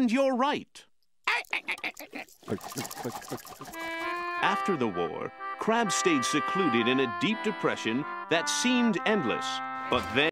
And you're right. After the war, Crab stayed secluded in a deep depression that seemed endless. But then